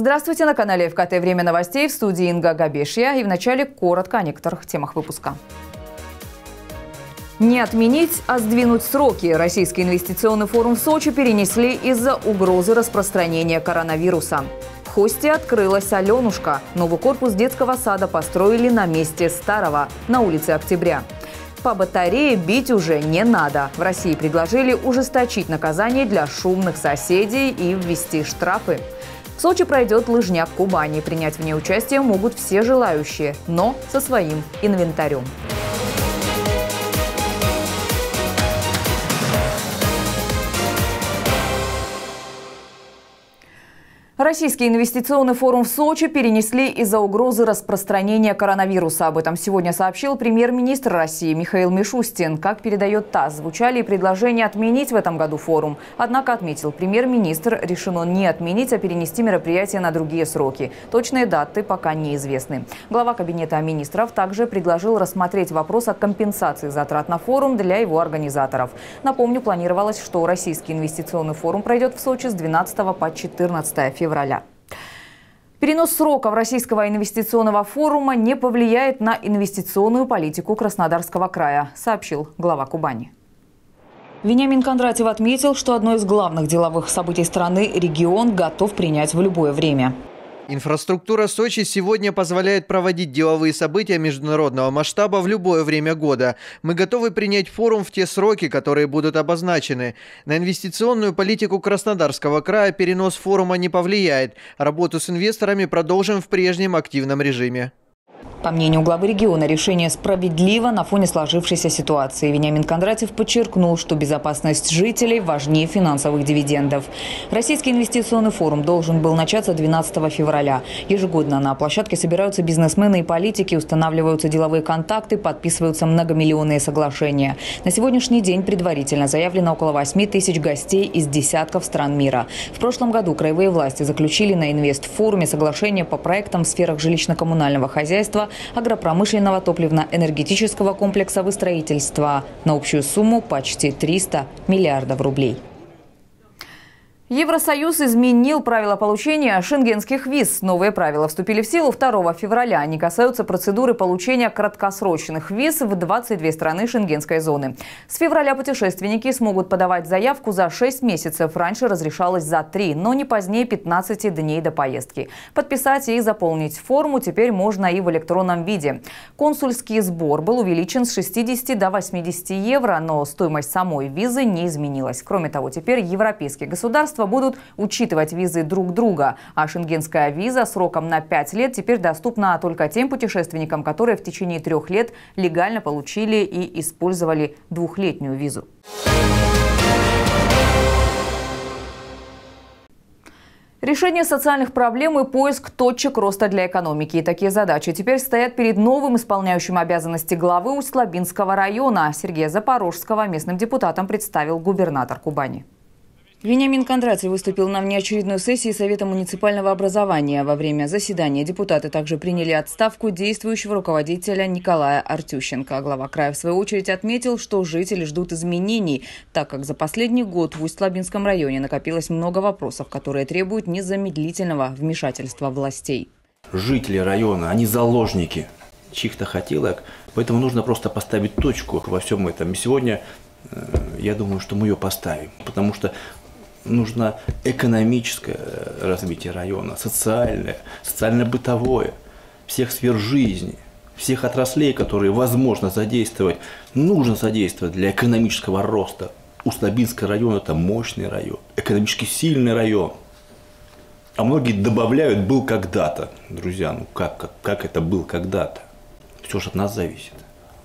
Здравствуйте на канале ФКТ «Время новостей» в студии Инга Габешья. И вначале коротко о некоторых темах выпуска. Не отменить, а сдвинуть сроки. Российский инвестиционный форум в Сочи перенесли из-за угрозы распространения коронавируса. В Хосте открылась «Аленушка». Новый корпус детского сада построили на месте старого, на улице Октября. По батарее бить уже не надо. В России предложили ужесточить наказание для шумных соседей и ввести штрафы. В Сочи пройдет лыжняк Кубани. Принять в ней участие могут все желающие, но со своим инвентарем. Российский инвестиционный форум в Сочи перенесли из-за угрозы распространения коронавируса. Об этом сегодня сообщил премьер-министр России Михаил Мишустин. Как передает ТАСС, звучали предложения отменить в этом году форум. Однако, отметил премьер-министр, решено не отменить, а перенести мероприятие на другие сроки. Точные даты пока неизвестны. Глава Кабинета министров также предложил рассмотреть вопрос о компенсации затрат на форум для его организаторов. Напомню, планировалось, что Российский инвестиционный форум пройдет в Сочи с 12 по 14 февраля февраля. Перенос сроков Российского инвестиционного форума не повлияет на инвестиционную политику Краснодарского края, сообщил глава Кубани. Вениамин Кондратьев отметил, что одно из главных деловых событий страны регион готов принять в любое время. Инфраструктура Сочи сегодня позволяет проводить деловые события международного масштаба в любое время года. Мы готовы принять форум в те сроки, которые будут обозначены. На инвестиционную политику Краснодарского края перенос форума не повлияет. Работу с инвесторами продолжим в прежнем активном режиме. По мнению главы региона, решение справедливо на фоне сложившейся ситуации. Вениамин Кондратьев подчеркнул, что безопасность жителей важнее финансовых дивидендов. Российский инвестиционный форум должен был начаться 12 февраля. Ежегодно на площадке собираются бизнесмены и политики, устанавливаются деловые контакты, подписываются многомиллионные соглашения. На сегодняшний день предварительно заявлено около 8 тысяч гостей из десятков стран мира. В прошлом году краевые власти заключили на инвестфоруме соглашение по проектам в сферах жилищно-коммунального хозяйства, агропромышленного топливно-энергетического комплекса выстроительства на общую сумму почти 300 миллиардов рублей. Евросоюз изменил правила получения шенгенских виз. Новые правила вступили в силу 2 февраля. Они касаются процедуры получения краткосрочных виз в 22 страны шенгенской зоны. С февраля путешественники смогут подавать заявку за 6 месяцев. Раньше разрешалось за 3, но не позднее 15 дней до поездки. Подписать и заполнить форму теперь можно и в электронном виде. Консульский сбор был увеличен с 60 до 80 евро, но стоимость самой визы не изменилась. Кроме того, теперь европейские государства государства будут учитывать визы друг друга. А шенгенская виза сроком на 5 лет теперь доступна только тем путешественникам, которые в течение трех лет легально получили и использовали двухлетнюю визу. Решение социальных проблем и поиск точек роста для экономики. И такие задачи теперь стоят перед новым исполняющим обязанности главы Усть-Лабинского района. Сергея Запорожского местным депутатам представил губернатор Кубани. Вениамин Кондратьев выступил на внеочередной сессии Совета муниципального образования. Во время заседания депутаты также приняли отставку действующего руководителя Николая Артющенко. Глава края, в свою очередь, отметил, что жители ждут изменений, так как за последний год в Усть-Лабинском районе накопилось много вопросов, которые требуют незамедлительного вмешательства властей. Жители района, они заложники чьих-то хотелок, поэтому нужно просто поставить точку во всем этом. И сегодня э, я думаю, что мы ее поставим, потому что нужно экономическое развитие района, социальное, социально-бытовое, всех сфер жизни, всех отраслей, которые возможно задействовать, нужно задействовать для экономического роста. Услабинский район – это мощный район, экономически сильный район. А многие добавляют «был когда-то». Друзья, ну как, как, как это был когда-то? Все же от нас зависит.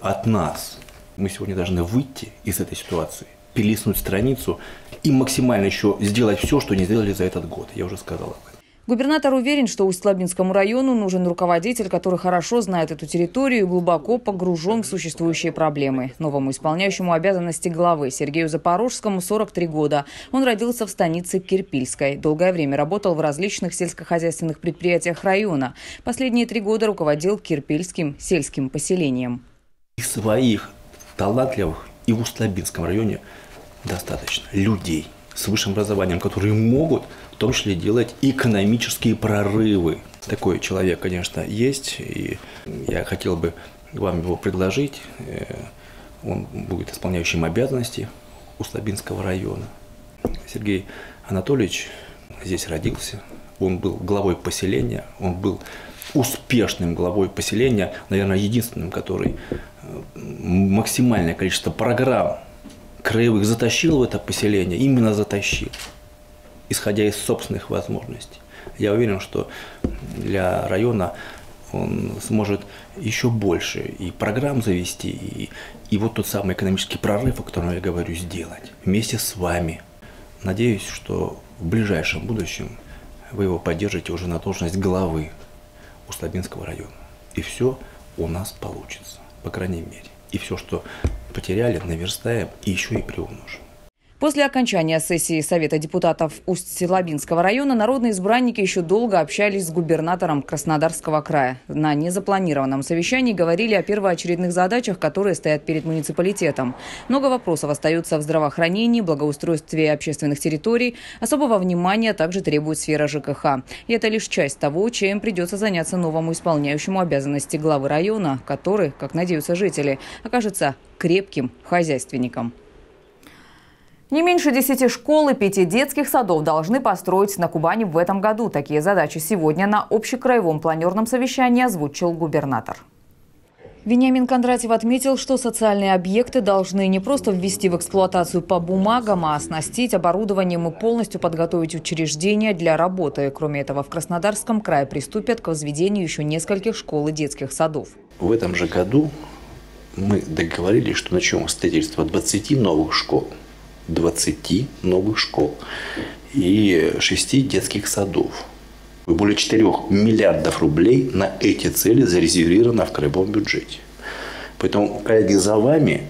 От нас. Мы сегодня должны выйти из этой ситуации перелистнуть страницу и максимально еще сделать все, что не сделали за этот год. Я уже сказал об этом. Губернатор уверен, что Усть-Лабинскому району нужен руководитель, который хорошо знает эту территорию и глубоко погружен в существующие проблемы. Новому исполняющему обязанности главы Сергею Запорожскому 43 года. Он родился в станице Кирпильской. Долгое время работал в различных сельскохозяйственных предприятиях района. Последние три года руководил Кирпильским сельским поселением. И своих талантливых и в Усть-Лабинском районе достаточно людей с высшим образованием, которые могут том числе делать экономические прорывы. Такой человек, конечно, есть, и я хотел бы вам его предложить. Э, он будет исполняющим обязанности Услабинского района. Сергей Анатольевич здесь родился, он был главой поселения, он был успешным главой поселения, наверное, единственным, который э, максимальное количество программ краевых затащил в это поселение, именно затащил, исходя из собственных возможностей. Я уверен, что для района он сможет еще больше и программ завести, и, и вот тот самый экономический прорыв, о котором я говорю, сделать вместе с вами. Надеюсь, что в ближайшем будущем вы его поддержите уже на должность главы Услабинского района. И все у нас получится, по крайней мере. И все, что потеряли, наверстаем и еще и приумножим. После окончания сессии Совета депутатов Усть-Силабинского района народные избранники еще долго общались с губернатором Краснодарского края. На незапланированном совещании говорили о первоочередных задачах, которые стоят перед муниципалитетом. Много вопросов остаются в здравоохранении, благоустройстве общественных территорий. Особого внимания также требует сфера ЖКХ. И это лишь часть того, чем придется заняться новому исполняющему обязанности главы района, который, как надеются жители, окажется крепким хозяйственником. Не меньше 10 школ и 5 детских садов должны построить на Кубани в этом году. Такие задачи сегодня на общекраевом планерном совещании озвучил губернатор. Вениамин Кондратьев отметил, что социальные объекты должны не просто ввести в эксплуатацию по бумагам, а оснастить оборудованием и полностью подготовить учреждения для работы. Кроме этого, в Краснодарском крае приступят к возведению еще нескольких школ и детских садов. В этом же году мы договорились, что начнем строительство 20 новых школ – 20 новых школ и 6 детских садов. Более 4 миллиардов рублей на эти цели зарезервировано в краевом бюджете. Поэтому, коллеги, за вами,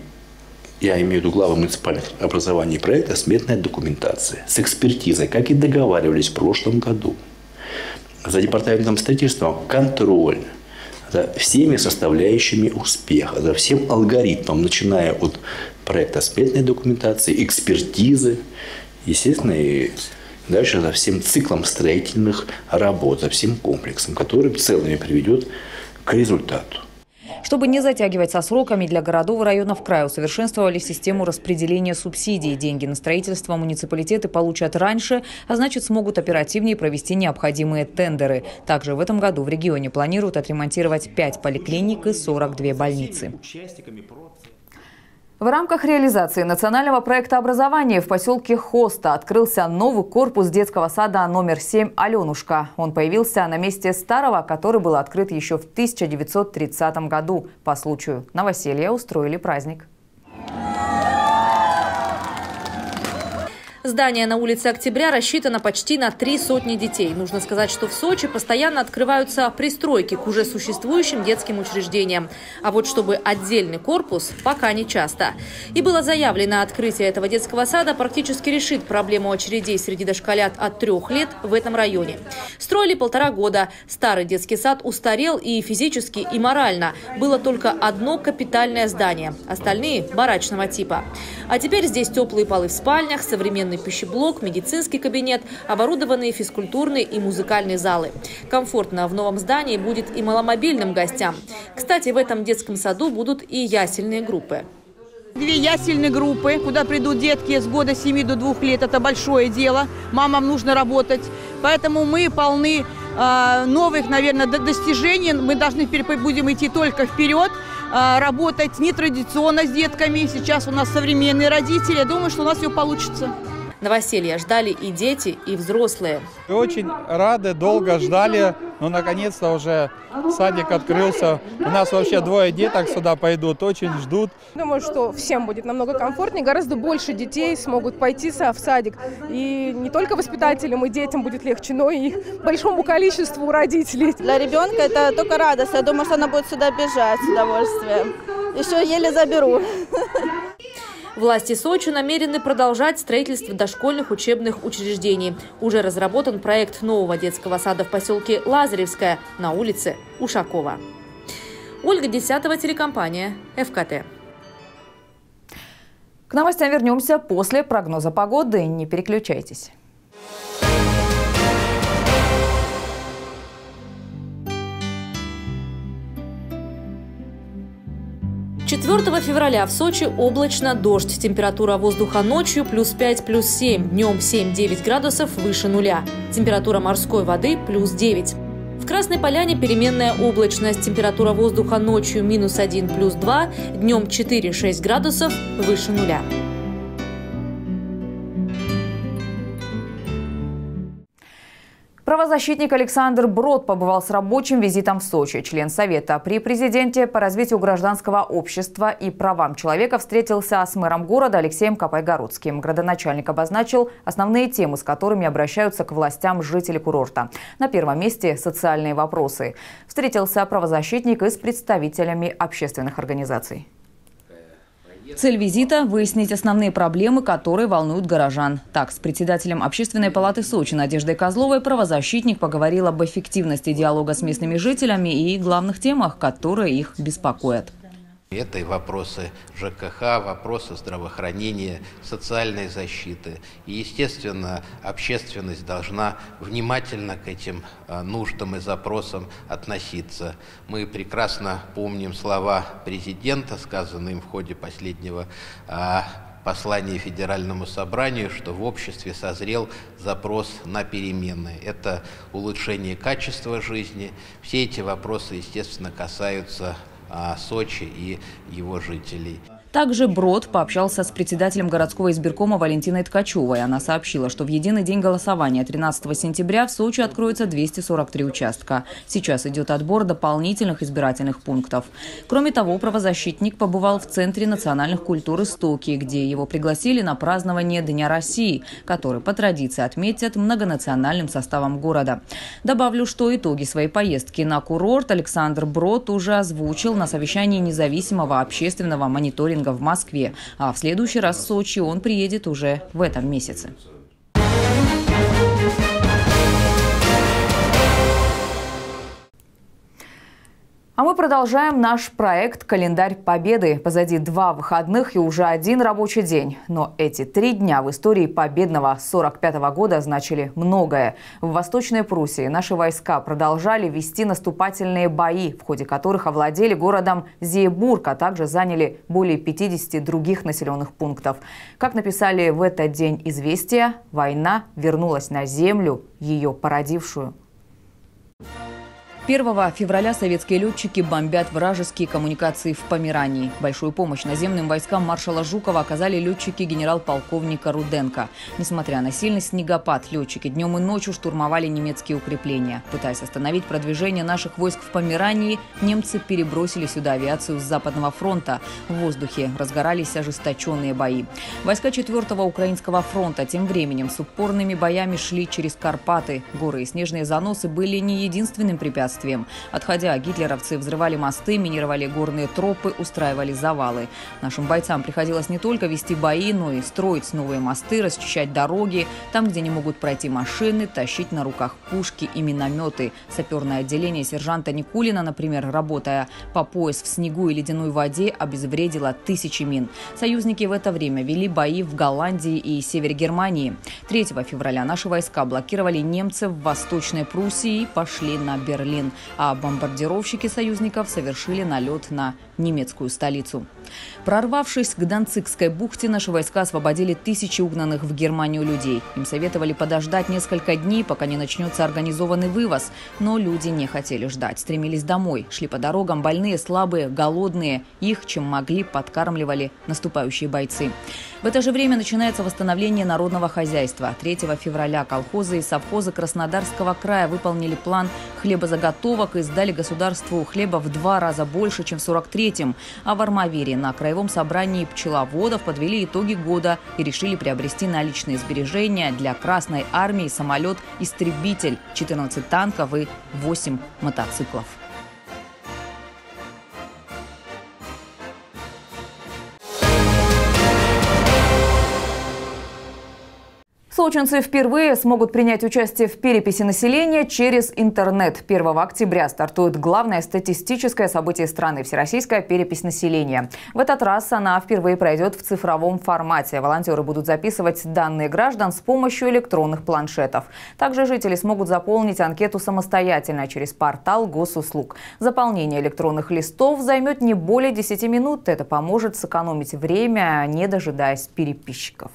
я имею в виду главы муниципальных образований проекта, сметная документация с экспертизой, как и договаривались в прошлом году. За департаментом строительства контроль за всеми составляющими успеха, за всем алгоритмом, начиная от проекта сметной документации, экспертизы, естественно, и дальше за всем циклом строительных работ, за всем комплексом, который целыми приведет к результату. Чтобы не затягивать со сроками, для городов и районов края усовершенствовали систему распределения субсидий. Деньги на строительство муниципалитеты получат раньше, а значит смогут оперативнее провести необходимые тендеры. Также в этом году в регионе планируют отремонтировать 5 поликлиник и 42 больницы. В рамках реализации национального проекта образования в поселке Хоста открылся новый корпус детского сада номер 7 «Аленушка». Он появился на месте старого, который был открыт еще в 1930 году. По случаю новоселья устроили праздник. Здание на улице Октября рассчитано почти на три сотни детей. Нужно сказать, что в Сочи постоянно открываются пристройки к уже существующим детским учреждениям. А вот чтобы отдельный корпус, пока не часто. И было заявлено, открытие этого детского сада практически решит проблему очередей среди дошколят от трех лет в этом районе. Строили полтора года. Старый детский сад устарел и физически, и морально. Было только одно капитальное здание, остальные – барачного типа. А теперь здесь теплые полы в спальнях, современный пищеблок, медицинский кабинет, оборудованные физкультурные и музыкальные залы. Комфортно в новом здании будет и маломобильным гостям. Кстати, в этом детском саду будут и ясельные группы. Две ясельные группы, куда придут детки с года 7 до 2 лет. Это большое дело. Мамам нужно работать. Поэтому мы полны э, новых, наверное, достижений. Мы должны будем идти только вперед а, работать нетрадиционно с детками. Сейчас у нас современные родители. Я думаю, что у нас все получится. Новоселья ждали и дети, и взрослые. Мы очень рады, долго ждали, но наконец-то уже садик открылся. У нас вообще двое деток сюда пойдут, очень ждут. Думаю, что всем будет намного комфортнее, гораздо больше детей смогут пойти в садик. И не только воспитателям и детям будет легче, но и большому количеству родителей. Для ребенка это только радость. Я думаю, что она будет сюда бежать с удовольствием. Еще еле заберу. Власти Сочи намерены продолжать строительство дошкольных учебных учреждений. Уже разработан проект нового детского сада в поселке Лазаревская на улице Ушакова. Ольга Десятого, телекомпания ФКТ. К новостям вернемся после прогноза погоды. Не переключайтесь. 4 февраля в Сочи облачно, дождь. Температура воздуха ночью плюс 5, плюс 7. Днем 7-9 градусов выше нуля. Температура морской воды плюс 9. В Красной Поляне переменная облачность. Температура воздуха ночью минус 1, плюс 2. Днем 4-6 градусов выше нуля. Правозащитник Александр Брод побывал с рабочим визитом в Сочи. Член Совета при президенте по развитию гражданского общества и правам человека встретился с мэром города Алексеем Капайгородским. Градоначальник обозначил основные темы, с которыми обращаются к властям жители курорта. На первом месте – социальные вопросы. Встретился правозащитник и с представителями общественных организаций. Цель визита – выяснить основные проблемы, которые волнуют горожан. Так, с председателем Общественной палаты Сочи Надеждой Козловой правозащитник поговорил об эффективности диалога с местными жителями и главных темах, которые их беспокоят. Это и вопросы ЖКХ, вопросы здравоохранения, социальной защиты. И, естественно, общественность должна внимательно к этим а, нуждам и запросам относиться. Мы прекрасно помним слова президента, сказанные им в ходе последнего а, послание Федеральному собранию, что в обществе созрел запрос на перемены. Это улучшение качества жизни. Все эти вопросы, естественно, касаются Сочи и его жителей. Также Брод пообщался с председателем городского избиркома Валентиной Ткачевой. Она сообщила, что в единый день голосования 13 сентября в Сочи откроется 243 участка. Сейчас идет отбор дополнительных избирательных пунктов. Кроме того, правозащитник побывал в Центре национальных культур «Истоки», где его пригласили на празднование Дня России, который по традиции отметят многонациональным составом города. Добавлю, что итоги своей поездки на курорт Александр Брод уже озвучил на совещании независимого общественного мониторинга мониторинга в Москве, а в следующий раз в Сочи он приедет уже в этом месяце. А мы продолжаем наш проект «Календарь Победы». Позади два выходных и уже один рабочий день. Но эти три дня в истории победного 45 -го года значили многое. В Восточной Пруссии наши войска продолжали вести наступательные бои, в ходе которых овладели городом Зиебург, а также заняли более 50 других населенных пунктов. Как написали в этот день «Известия», война вернулась на землю, ее породившую. 1 февраля советские летчики бомбят вражеские коммуникации в Померании. Большую помощь наземным войскам маршала Жукова оказали летчики генерал-полковника Руденко. Несмотря на сильный снегопад, летчики днем и ночью штурмовали немецкие укрепления. Пытаясь остановить продвижение наших войск в Померании, немцы перебросили сюда авиацию с Западного фронта. В воздухе разгорались ожесточенные бои. Войска 4-го Украинского фронта тем временем с упорными боями шли через Карпаты. Горы и снежные заносы были не единственным препятствием препятствием. Отходя, гитлеровцы взрывали мосты, минировали горные тропы, устраивали завалы. Нашим бойцам приходилось не только вести бои, но и строить новые мосты, расчищать дороги, там, где не могут пройти машины, тащить на руках пушки и минометы. Саперное отделение сержанта Никулина, например, работая по пояс в снегу и ледяной воде, обезвредило тысячи мин. Союзники в это время вели бои в Голландии и севере Германии. 3 февраля наши войска блокировали немцев в Восточной Пруссии и пошли на Берлин а бомбардировщики союзников совершили налет на немецкую столицу. Прорвавшись к Данцикской бухте, наши войска освободили тысячи угнанных в Германию людей. Им советовали подождать несколько дней, пока не начнется организованный вывоз. Но люди не хотели ждать, стремились домой. Шли по дорогам больные, слабые, голодные. Их, чем могли, подкармливали наступающие бойцы. В это же время начинается восстановление народного хозяйства. 3 февраля колхозы и совхозы Краснодарского края выполнили план хлебозаготовок и сдали государству хлеба в два раза больше, чем в 43-м. А в Армавире на Краевом собрании пчеловодов подвели итоги года и решили приобрести наличные сбережения для Красной армии самолет-истребитель, 14 танков и 8 мотоциклов. Сочинцы впервые смогут принять участие в переписи населения через интернет. 1 октября стартует главное статистическое событие страны – Всероссийская перепись населения. В этот раз она впервые пройдет в цифровом формате. Волонтеры будут записывать данные граждан с помощью электронных планшетов. Также жители смогут заполнить анкету самостоятельно через портал госуслуг. Заполнение электронных листов займет не более 10 минут. Это поможет сэкономить время, не дожидаясь переписчиков.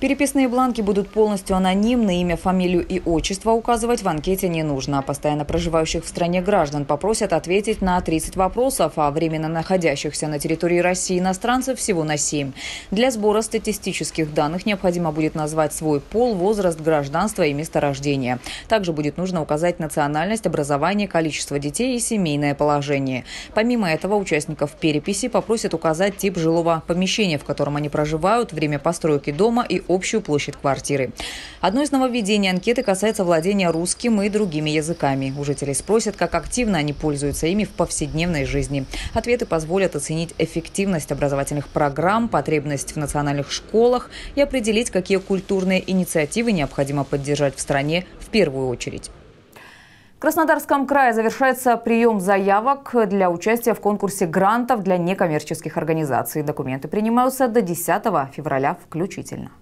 Переписные бланки будут полностью анонимны, имя, фамилию и отчество указывать в анкете не нужно. Постоянно проживающих в стране граждан попросят ответить на 30 вопросов, а временно находящихся на территории России иностранцев всего на 7. Для сбора статистических данных необходимо будет назвать свой пол, возраст, гражданство и место рождения. Также будет нужно указать национальность, образование, количество детей и семейное положение. Помимо этого, участников переписи попросят указать тип жилого помещения, в котором они проживают, время постройки дома и общую площадь квартиры. Одно из нововведений анкеты касается владения русским и другими языками. У жителей спросят, как активно они пользуются ими в повседневной жизни. Ответы позволят оценить эффективность образовательных программ, потребность в национальных школах и определить, какие культурные инициативы необходимо поддержать в стране в первую очередь. В Краснодарском крае завершается прием заявок для участия в конкурсе грантов для некоммерческих организаций. Документы принимаются до 10 февраля включительно.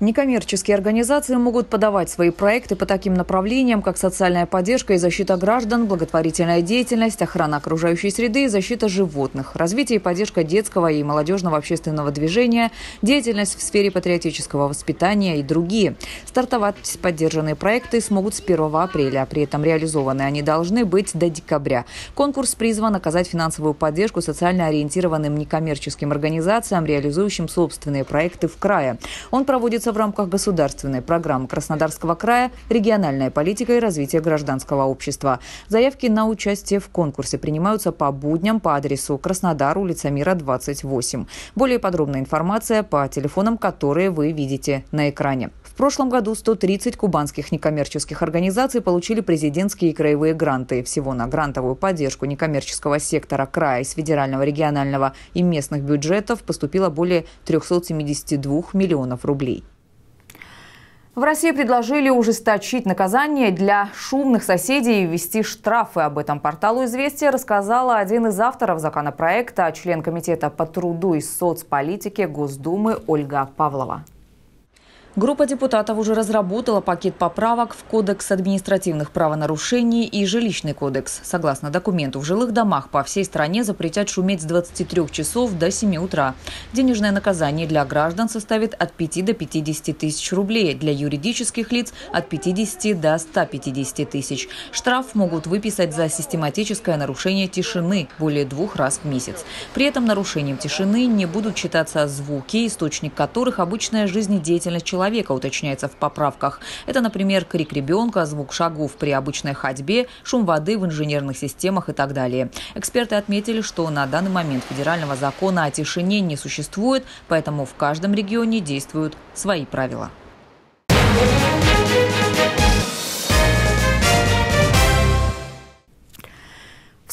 Некоммерческие организации могут подавать свои проекты по таким направлениям, как социальная поддержка и защита граждан, благотворительная деятельность, охрана окружающей среды и защита животных, развитие и поддержка детского и молодежного общественного движения, деятельность в сфере патриотического воспитания и другие. Стартовать поддержанные проекты смогут с 1 апреля. При этом реализованы они должны быть до декабря. Конкурс призван оказать финансовую поддержку социально ориентированным некоммерческим организациям, реализующим собственные проекты в крае. Он проводится в рамках государственной программы Краснодарского края «Региональная политика и развитие гражданского общества». Заявки на участие в конкурсе принимаются по будням по адресу Краснодар, улица Мира, 28. Более подробная информация по телефонам, которые вы видите на экране. В прошлом году 130 кубанских некоммерческих организаций получили президентские и краевые гранты. Всего на грантовую поддержку некоммерческого сектора края из федерального, регионального и местных бюджетов поступило более 372 миллионов рублей. В России предложили ужесточить наказание для шумных соседей и ввести штрафы. Об этом порталу «Известия» рассказала один из авторов законопроекта, член Комитета по труду и соцполитике Госдумы Ольга Павлова. Группа депутатов уже разработала пакет поправок в Кодекс административных правонарушений и Жилищный кодекс. Согласно документу, в жилых домах по всей стране запретят шуметь с 23 часов до 7 утра. Денежное наказание для граждан составит от 5 до 50 тысяч рублей, для юридических лиц – от 50 до 150 тысяч. Штраф могут выписать за систематическое нарушение тишины более двух раз в месяц. При этом нарушением тишины не будут считаться звуки, источник которых – обычная жизнедеятельность человека человека, уточняется в поправках. Это, например, крик ребенка, звук шагов при обычной ходьбе, шум воды в инженерных системах и так далее. Эксперты отметили, что на данный момент федерального закона о тишине не существует, поэтому в каждом регионе действуют свои правила.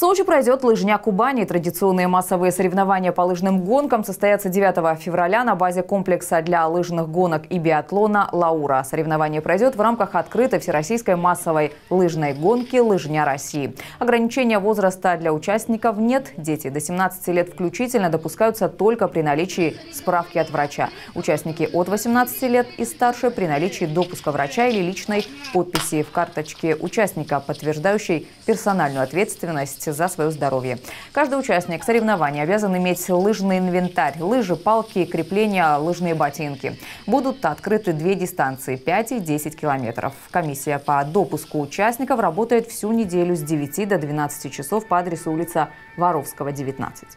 Сочи пройдет лыжня Кубани. Традиционные массовые соревнования по лыжным гонкам состоятся 9 февраля на базе комплекса для лыжных гонок и биатлона «Лаура». Соревнование пройдет в рамках открытой всероссийской массовой лыжной гонки «Лыжня России». Ограничения возраста для участников нет. Дети до 17 лет включительно допускаются только при наличии справки от врача. Участники от 18 лет и старше при наличии допуска врача или личной подписи в карточке участника, подтверждающей персональную ответственность за свое здоровье. Каждый участник соревнований обязан иметь лыжный инвентарь, лыжи, палки, крепления, лыжные ботинки. Будут открыты две дистанции – 5 и 10 километров. Комиссия по допуску участников работает всю неделю с 9 до 12 часов по адресу улица Воровского, 19.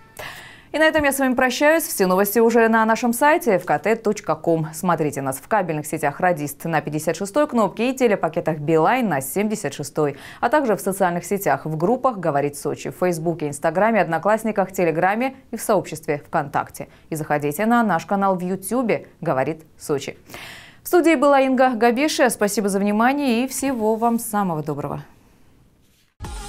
И на этом я с вами прощаюсь. Все новости уже на нашем сайте fkt.com. Смотрите нас в кабельных сетях «Радист» на 56-й кнопке и телепакетах «Билайн» на 76-й, а также в социальных сетях в группах «Говорит Сочи» в Фейсбуке, Инстаграме, Одноклассниках, Телеграме и в сообществе ВКонтакте. И заходите на наш канал в Ютьюбе «Говорит Сочи». В студии была Инга Габиша. Спасибо за внимание и всего вам самого доброго.